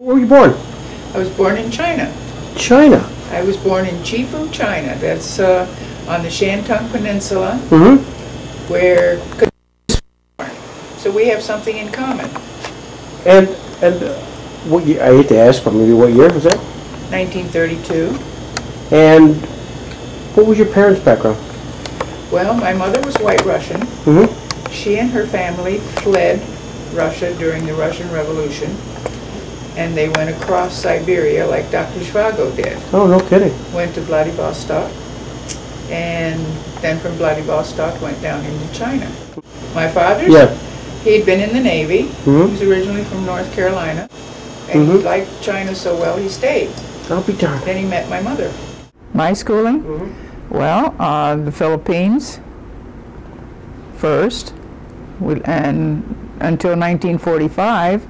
Where were you born? I was born in China. China. I was born in Chefoo, China. That's uh, on the Shantung Peninsula, Mm-hmm. where so we have something in common. And, and uh, what year, I hate to ask, but maybe what year was that? 1932. And what was your parents' background? Well, my mother was White Russian. Mm-hmm. She and her family fled Russia during the Russian Revolution, and they went across Siberia like Dr. Zhivago did. Oh, no kidding. Went to Vladivostok, and then from Vladivostok went down into China. My father, Yeah. He'd been in the Navy. He Mm-hmm. was originally from North Carolina. And he Mhm. liked China so well, he stayed. I'll be darned. Then he met my mother. My schooling? Mhm. Well, uh, the Philippines first, and until 1945,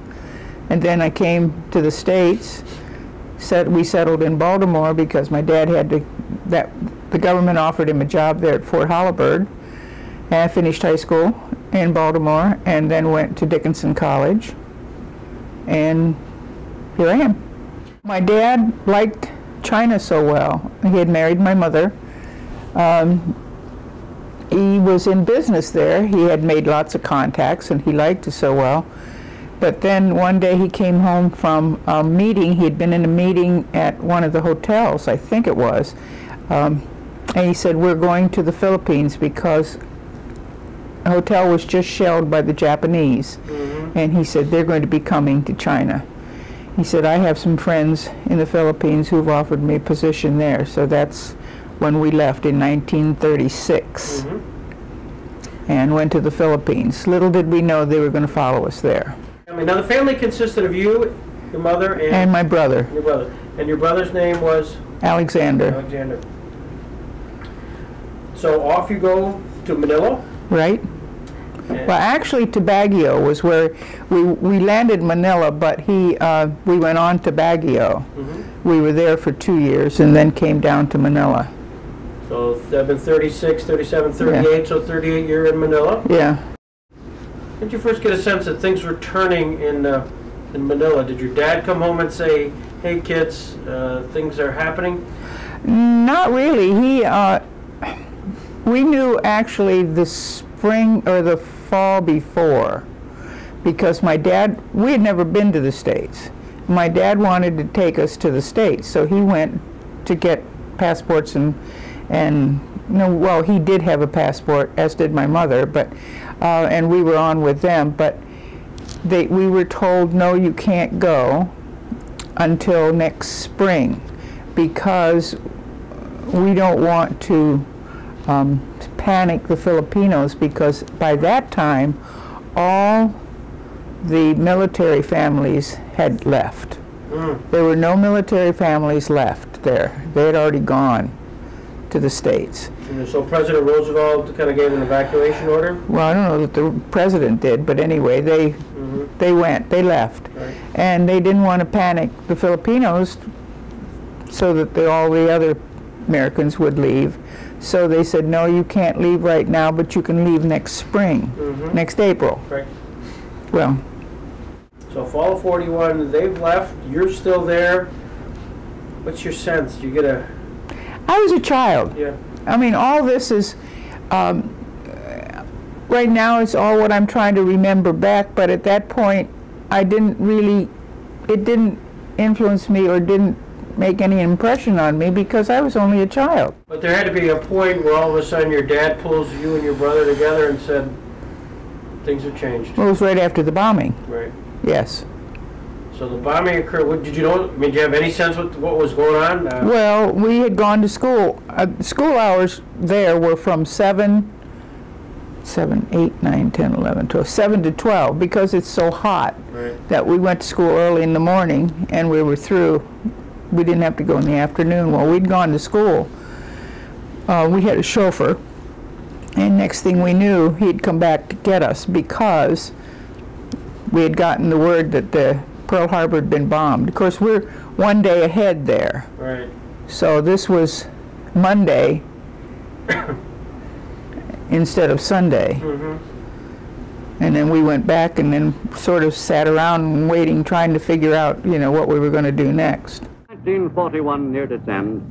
and then I came to the States. Set, we settled in Baltimore because my dad had to. That the government offered him a job there at Fort Holabird. And I finished high school in Baltimore, and then went to Dickinson College. And here I am. My dad liked China so well. He had married my mother. Um, he was in business there. He had made lots of contacts and he liked it so well. But then one day he came home from a meeting. He had been in a meeting at one of the hotels, I think it was. Um, and he said, We're going to the Philippines because a hotel was just shelled by the Japanese. And he said, They're going to be coming to China. He said, I have some friends in the Philippines who've offered me a position there. So that's when we left in 1936 and went to the Philippines. Little did we know they were going to follow us there. Mean, now the family consisted of you, your mother, and, And my brother, your brother. And your brother's name was Alexander, Alexander. So off you go to Manila. right? and- Well, actually, to Baguio was where we, we landed Manila, but he, uh, we went on to Baguio. Mhm. We were there for two years and then came down to Manila. So that'd been 36, 37, 38, so 38 year in Manila. Yeah. Did you first get a sense that things were turning in, uh, in Manila? Did your dad come home and say, hey kids, uh, things are happening? Not really. He, uh, we knew actually the spring or the fall before because my dad, we had never been to the States. My dad wanted to take us to the States, so he went to get passports and, and, no, well, he did have a passport, as did my mother, but, uh, and we were on with them, but they, we were told, no, you can't go until next spring because we don't want to um, panic the Filipinos because by that time all the military families had left. Mm. There were no military families left there. They had already gone to the States. So President Roosevelt kind of gave an evacuation order? Well, I don't know that the president did, but anyway, they Mhm. they went, they left. Right. And they didn't want to panic the Filipinos so that the, all the other Americans would leave. So they said, no, you can't leave right now, but you can leave next spring, Mhm. next April. Right. Well, So fall of 41, they've left, you're still there. What's your sense? You get a, I was a child. yeah, I mean, all this is, um, right now it's all what I'm trying to remember back, but at that point, I didn't really, it didn't influence me or didn't make any impression on me because I was only a child. but there had to be a point where all of a sudden your dad pulls you and your brother together and said, things have changed. Well, It was right after the bombing, Right. yes. So the bombing occurred, what, did you know, I mean, do you have any sense what, what was going on? Uh, Well, we had gone to school. Uh, school hours there were from 7, 7, 8, 9, 10, 11, 12, 7 to 12 because it's so hot Right. that we went to school early in the morning and we were through. We didn't have to go in the afternoon. Well, we'd gone to school. Uh, we had a chauffeur, and next thing we knew, he'd come back to get us because we had gotten the word that the Pearl Harbor had been bombed. Of course, we're one day ahead there. Right. So this was Monday instead of Sunday. Mm-hmm. And then we went back and then sort of sat around waiting, trying to figure out, you know, what we were going to do next. 1941 neared its end,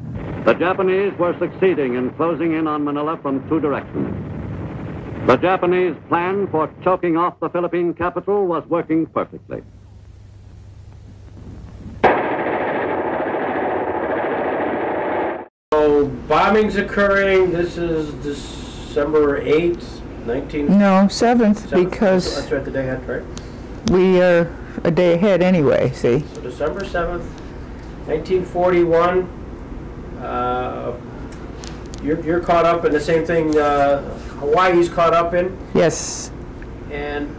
the Japanese were succeeding in closing in on Manila from two directions. The Japanese plan for choking off the Philippine capital was working perfectly. So bombings occurring, this is December 8th, 19... No, 7th, Seventh? because That's right, the day ahead, right? we are a day ahead anyway, see? So December 7th, 1941, uh, you're, you're caught up in the same thing uh, Hawaii's caught up in, Yes, and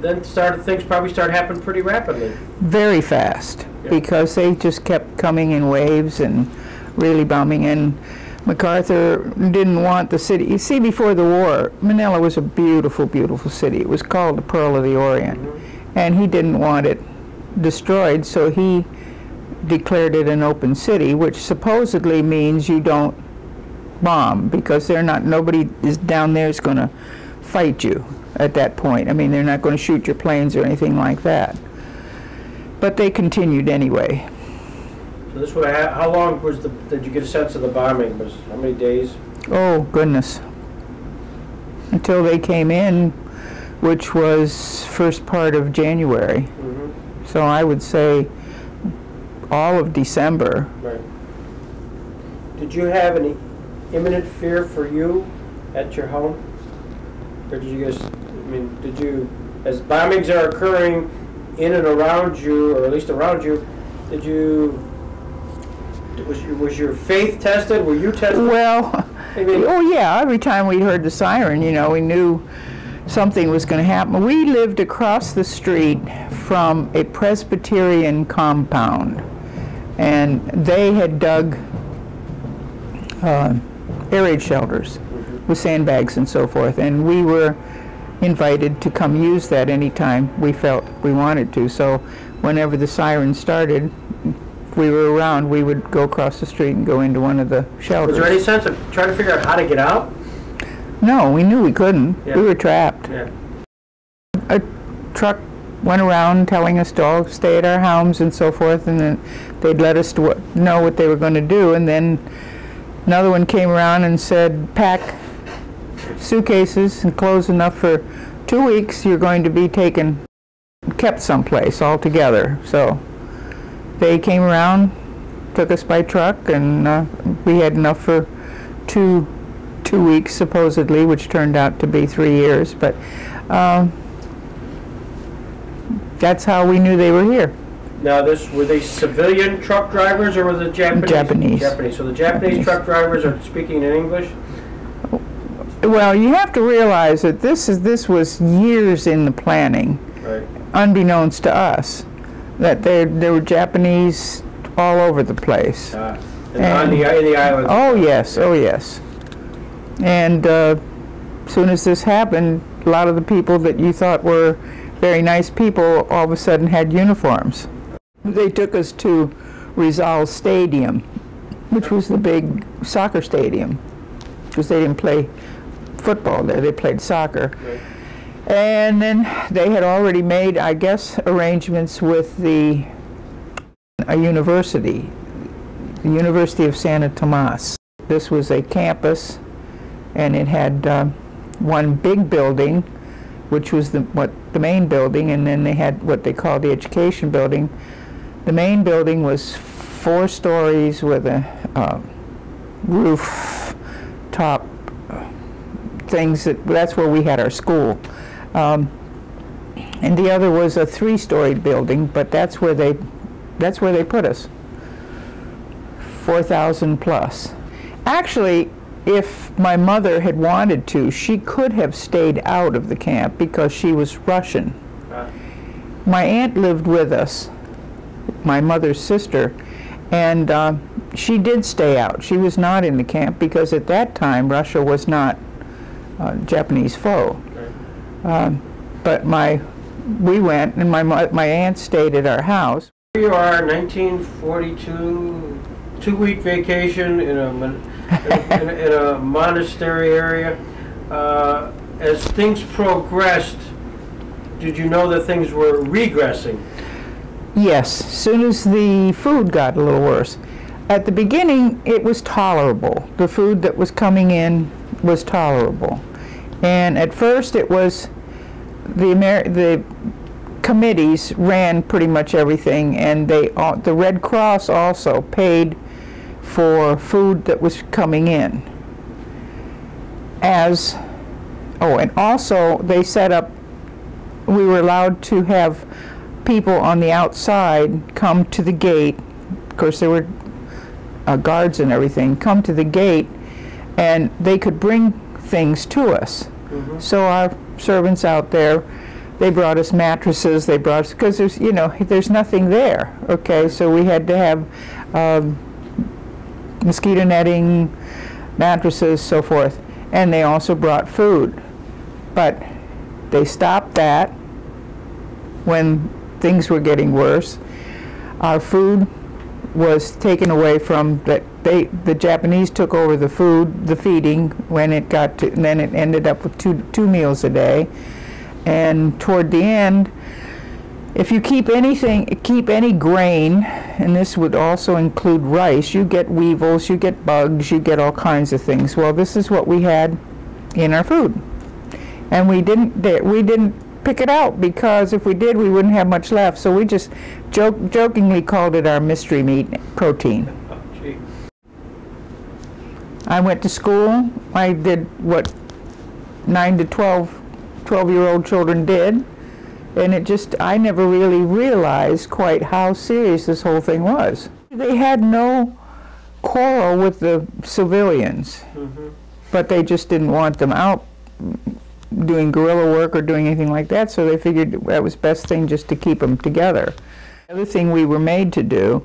then started, things probably start happening pretty rapidly. very fast, Yeah. because they just kept coming in waves and really bombing. And MacArthur didn't want the city, you see, before the war, Manila was a beautiful, beautiful city. It was called the Pearl of the Orient. And he didn't want it destroyed, so he declared it an open city, which supposedly means you don't bomb because they're not nobody is down there is going to fight you at that point. I mean, they're not going to shoot your planes or anything like that. But they continued anyway. So this would have, how long was the, did you get a sense of the bombing? Was, how many days? Oh goodness. Until they came in, which was first part of January. Mhm, So I would say all of December. Right. Did you have any imminent fear for you at your home? Or did you guys, I mean, did you, as bombings are occurring in and around you, or at least around you, did you, was your, was your faith tested? Were you tested? Well, I mean- oh yeah, every time we heard the siren, you know, we knew something was going to happen. We lived across the street from a Presbyterian compound, and they had dug uh, air raid shelters with sandbags and so forth, and we were invited to come use that anytime we felt we wanted to. So whenever the siren started, if we were around, we would go across the street and go into one of the shelters. Was there any sense of trying to figure out how to get out? No, we knew we couldn't. Yeah. We were trapped. Yeah. A truck went around telling us to all stay at our homes and so forth, and then they'd let us know what they were going to do. And then another one came around and said, pack suitcases and clothes enough for two weeks. You're going to be taken, kept someplace altogether. So they came around, took us by truck, and uh, we had enough for two two weeks supposedly, which turned out to be three years. But um, that's how we knew they were here. Now, this, were they civilian truck drivers or were the Japanese? Japanese. Japanese. So the Japanese Japanese. truck drivers are speaking in English? Well, you have to realize that this is this was years in the planning, Right. unbeknownst to us, that there there were Japanese all over the place. Uh, And on the, in the island? Oh yes, oh yes. And uh, soon as this happened, a lot of the people that you thought were very nice people all of a sudden had uniforms. They took us to Rizal Stadium, which was the big soccer stadium, because they didn't play football there; they played soccer. Right. And then they had already made, I guess, arrangements with the a university, the University of Santo Tomas. This was a campus, and it had uh, one big building, which was the what the main building, and then they had what they called the education building. The main building was four stories with a uh, roof top things that that's where we had our school. Um, and the other was a three-story building, but that's where they that's where they put us. 4,000 plus. Actually, if my mother had wanted to, she could have stayed out of the camp because she was Russian. My aunt lived with us, my mother's sister, and uh, she did stay out. She was not in the camp because at that time Russia was not a Japanese foe. Um, but my, we went, and my my aunt stayed at our house. Here you are, 1942, two-week vacation in a, in a- in a monastery area. Uh, As things progressed, did you know that things were regressing? Yes, soon as the food got a little worse. At the beginning, it was tolerable. The food that was coming in was tolerable. And at first, it was the Amer- the committees ran pretty much everything, and they al- the Red Cross also paid for food that was coming in. As oh, and also they set up. We were allowed to have people on the outside come to the gate. Of course, there were uh, guards and everything. Come to the gate, and they could bring things to us. So our servants out there, they brought us mattresses. They brought us because there's you know there's nothing there. Okay, so we had to have um, mosquito netting, mattresses, so forth, and they also brought food. But they stopped that when things were getting worse. Our food was taken away from that they the Japanese took over the food the feeding when it got to then it ended up with two two meals a day. And toward the end if you keep anything keep any grain and this would also include rice you get weevils you get bugs you get all kinds of things. Well this is what we had in our food. And we didn't we didn't pick it out because if we did we wouldn't have much left. So we just joke, jokingly called it our mystery meat protein. I went to school. I did what 9 to 12, 12 year old children did. And it just, I never really realized quite how serious this whole thing was. They had no quarrel with the civilians, Mhm. but they just didn't want them out doing guerrilla work or doing anything like that, so they figured that was best thing just to keep them together. The other thing we were made to do,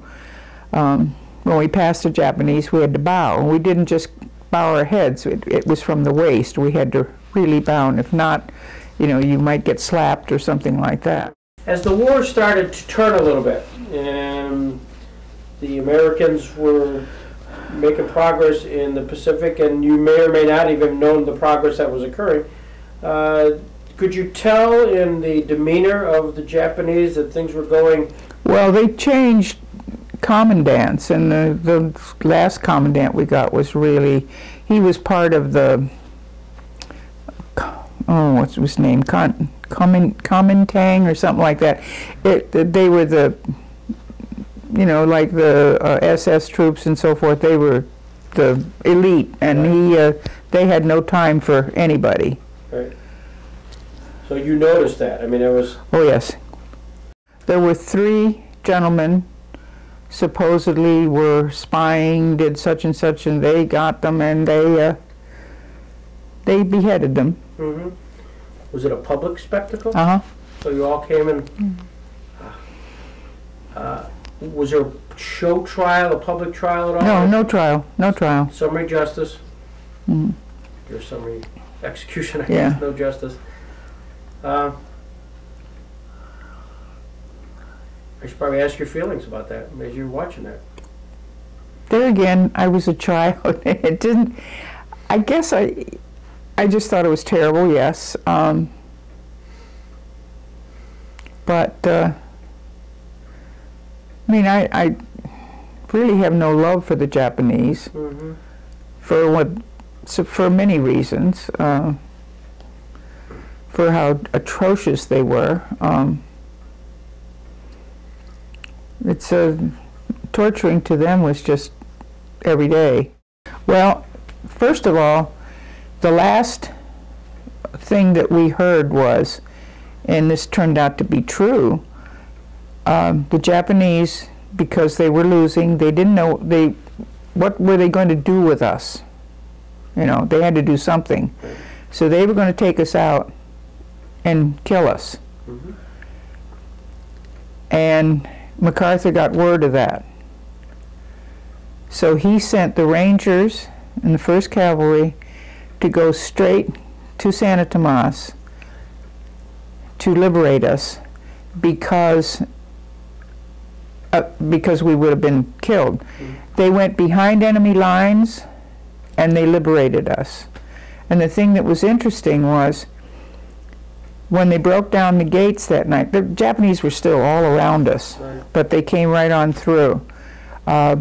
um, when we passed the Japanese, we had to bow. And We didn't just bow our heads, it, it was from the waist. We had to really bow, and if not, you know, you might get slapped or something like that. As the war started to turn a little bit, and the Americans were making progress in the Pacific, and you may or may not even known the progress that was occurring, uh, could you tell in the demeanor of the Japanese that things were going? Well, they changed commandants, and the, the last commandant we got was really, he was part of the, oh, what's his name, Con, Comin, Comintang or something like that. It, they were the, you know, like the uh, SS troops and so forth, they were the elite, and he, uh, they had no time for anybody. Right. So you noticed that. I mean, there was. Oh, yes. There were three gentlemen supposedly were spying, did such and such, and they got them and they, uh, they beheaded them. hmm Was it a public spectacle? Uh-huh. So you all came and. Uh, was there a show trial, a public trial at all? No, no trial, no trial. Summary justice? Mm. Your summary execution, I Yeah. guess, no justice. Uh, I should probably ask your feelings about that as you're watching that. There again, I was a child. it didn't, I guess I, I just thought it was terrible, yes. Um, but, uh, I mean, I, I really have no love for the Japanese. Mm-hmm. for what so for many reasons uh, for how atrocious they were um, it's uh, torturing to them was just every day well first of all the last thing that we heard was and this turned out to be true um, the japanese because they were losing they didn't know they what were they going to do with us you know, they had to do something. So they were going to take us out and kill us. Mhm. And MacArthur got word of that. So he sent the Rangers and the 1st Cavalry to go straight to Santo Tomas to liberate us because uh, because we would have been killed. They went behind enemy lines and they liberated us. And the thing that was interesting was when they broke down the gates that night, the Japanese were still all around us, Right. but they came right on through. Uh,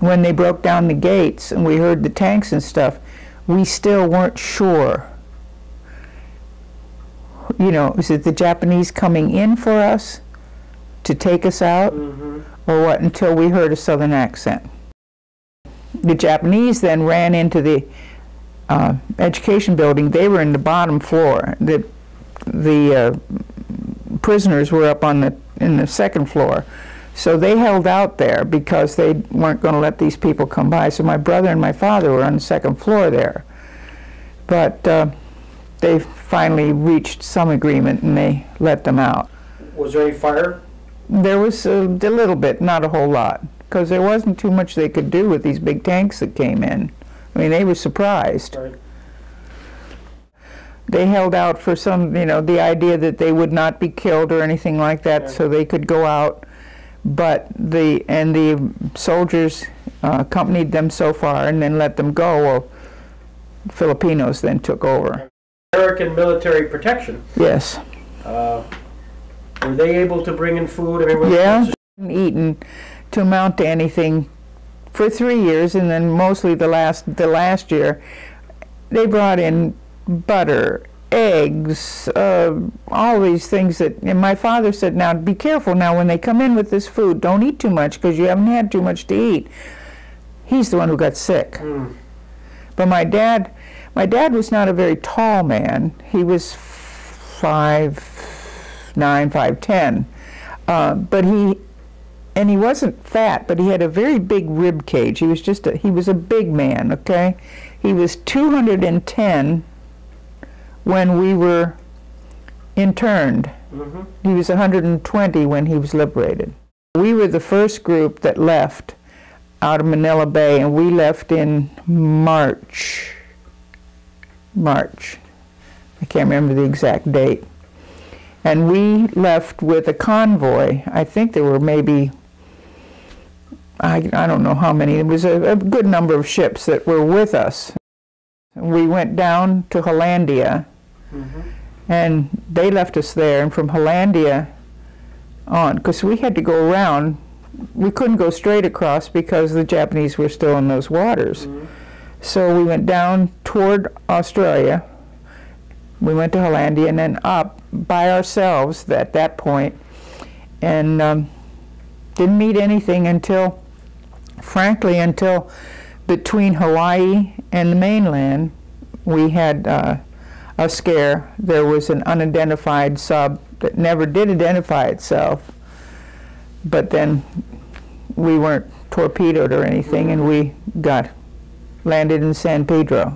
when they broke down the gates and we heard the tanks and stuff, we still weren't sure. You know, is it the Japanese coming in for us to take us out? Mm-hmm. or what until we heard a southern accent. The Japanese then ran into the uh, education building. They were in the bottom floor. The the uh, prisoners were up on the in the second floor. So they held out there because they weren't going to let these people come by. So my brother and my father were on the second floor there. But uh, they finally reached some agreement and they let them out. Was there any fire? There was a, a little bit, not a whole lot, because there wasn't too much they could do with these big tanks that came in. I mean, they were surprised. Right. They held out for some, you know, the idea that they would not be killed or anything like that, Yeah. so they could go out. But the and the soldiers uh, accompanied them so far and then let them go. Well, Filipinos then took over. American military protection. Yes. Uh, were they able to bring in food? I mean, Yeah, eaten to amount to anything for three years, and then mostly the last the last year, they brought in butter, eggs, uh, all these things that. And my father said, "Now be careful. Now when they come in with this food, don't eat too much because you haven't had too much to eat." He's the one who got sick. Mm. But my dad, my dad was not a very tall man. He was five, nine, five, ten. Uh, but he, and he wasn't fat, but he had a very big rib cage. He was just a, he was a big man. Okay, he was 210 when we were interned. Mm-hmm. He was 120 when he was liberated. We were the first group that left out of Manila Bay, and we left in March. March. I can't remember the exact date. And we left with a convoy. I think there were maybe, I, I don't know how many, it was a, a good number of ships that were with us. We went down to Hollandia, Mm-hmm. and they left us there, and from Hollandia on, because we had to go around, we couldn't go straight across because the Japanese were still in those waters. Mhm. So we went down toward Australia. We went to Hollandia and then up by ourselves at that point, and um, didn't meet anything until, frankly, until between Hawaii and the mainland, we had uh, a scare. There was an unidentified sub that never did identify itself, but then we weren't torpedoed or anything, and we got landed in San Pedro.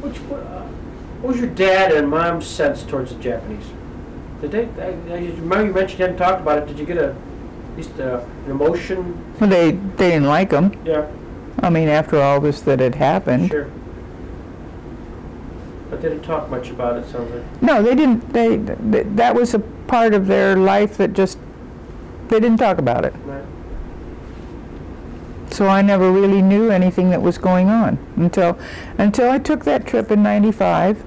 Which, uh, what was your dad and mom's sense towards the Japanese? Did they, I, I remember you mentioned you hadn't talked about it. Did you get a, uh, an emotion? Well, they they didn't like them. Yeah, I mean, after all this that had happened. sure. But they didn't talk much about it, sounds like. No, they didn't. They, th that was a part of their life that just they didn't talk about it. Right. So I never really knew anything that was going on until until I took that trip in '95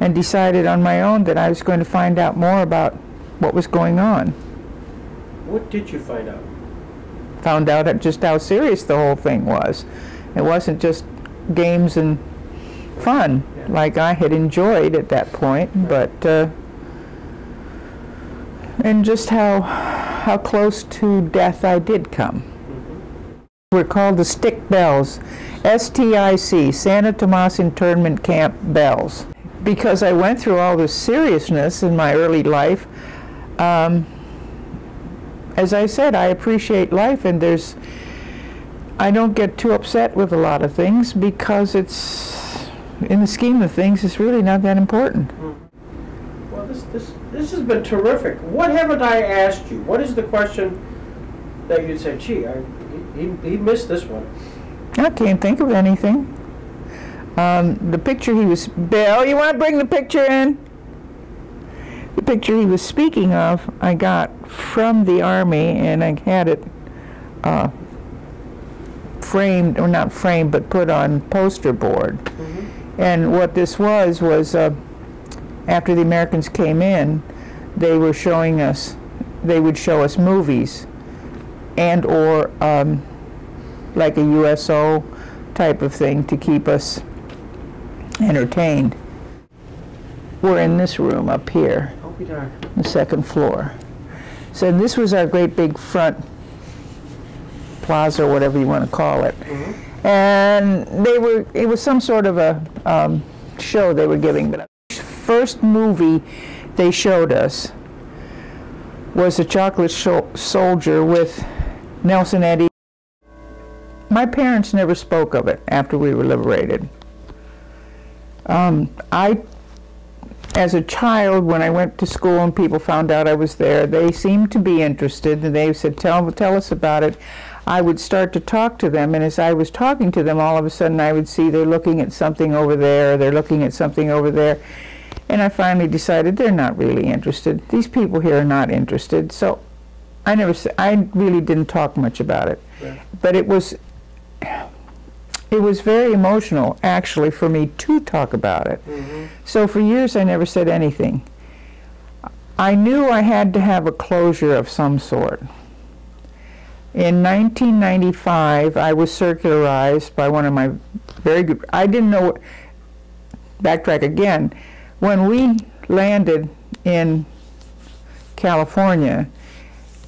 and decided on my own that I was going to find out more about what was going on. What did you find out? Found out just how serious the whole thing was. It wasn't just games and fun Yeah. like I had enjoyed at that point, but uh, and just how how close to death I did come. We're called the Stick Belles, S-T-I-C, Santo Tomas Internment Camp Belles. Because I went through all this seriousness in my early life, um, as I said, I appreciate life, and there's, I don't get too upset with a lot of things because it's, in the scheme of things, it's really not that important. Well, this, this, this has been terrific. What haven't I asked you? What is the question that you'd say, gee, I, he, he missed this one? I can't think of anything. Um, the picture he was, Bill, you want to bring the picture in? The picture he was speaking of, I got from the Army, and I had it uh, framed, or not framed, but put on poster board. And what this was, was uh, after the Americans came in, they were showing us, they would show us movies and or um, like a USO type of thing to keep us entertained. We're in this room up here, The second floor. So this was our great big front plaza, or whatever you want to call it. And they were, it was some sort of a um, show they were giving. But the first movie they showed us was a chocolate Sho- soldier with Nelson Eddy. My parents never spoke of it after we were liberated. Um, I as a child, when I went to school and people found out I was there, they seemed to be interested, and they said, "Tell, tell us about it." I would start to talk to them, and as I was talking to them, all of a sudden I would see they're looking at something over there, they're looking at something over there, and I finally decided they're not really interested. These people here are not interested, so I never, I really didn't talk much about it, Right. but it was. It was very emotional, actually, for me to talk about it. Mm-hmm. So for years, I never said anything. I knew I had to have a closure of some sort. In 1995, I was circularized by one of my very good, I didn't know, backtrack again, when we landed in California,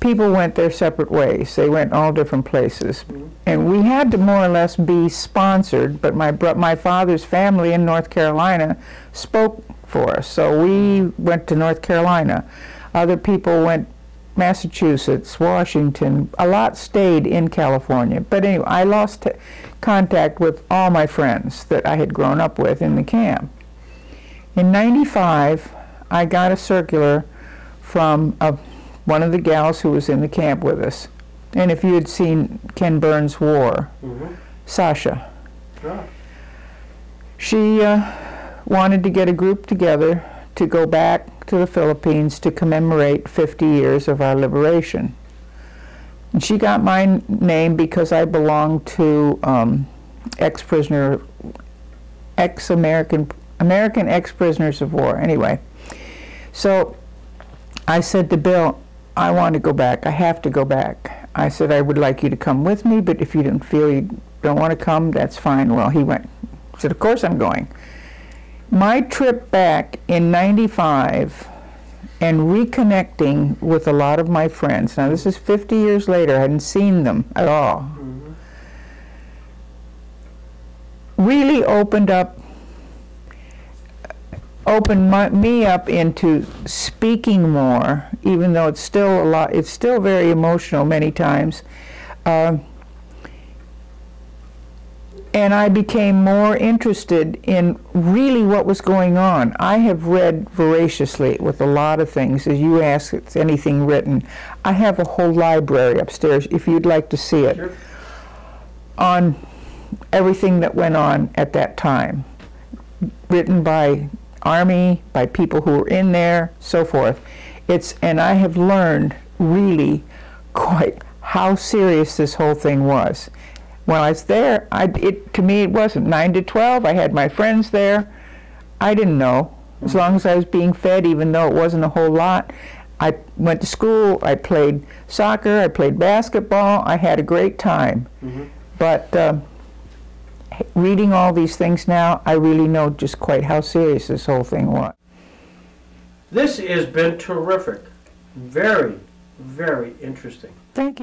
people went their separate ways. They went all different places. And we had to more or less be sponsored, but my, my father's family in North Carolina spoke for us. So we went to North Carolina. Other people went Massachusetts, Washington. A lot stayed in California. But anyway, I lost contact with all my friends that I had grown up with in the camp. In 95, I got a circular from a, one of the gals who was in the camp with us. And if you had seen Ken Burns' War, Mhm. Sascha, Ah, she uh, wanted to get a group together to go back to the Philippines to commemorate 50 years of our liberation. And she got my name because I belonged to um, ex-prisoner, ex-American, American ex-prisoners of war. Anyway, so I said to Bill, I want to go back. I have to go back. I said I would like you to come with me, but if you don't feel you don't want to come, that's fine. Well, he went. I said, of course I'm going. My trip back in 95 and reconnecting with a lot of my friends, now this is 50 years later, I hadn't seen them at all, mm-hmm. really opened up opened my, me up into speaking more, even though it's still a lot, it's still very emotional many times. Um, and I became more interested in really what was going on. I have read voraciously with a lot of things. As you ask, if anything written. I have a whole library upstairs if you'd like to see it Sure. on everything that went on at that time, written by Army, by people who were in there, so forth. It's and I have learned really quite how serious this whole thing was. When I was there, I, it to me it wasn't nine to twelve. I had my friends there. I didn't know as long as I was being fed, even though it wasn't a whole lot. I went to school. I played soccer. I played basketball. I had a great time. But um, reading all these things now, I really know just quite how serious this whole thing was. This has been terrific. Very, very interesting. Thank you.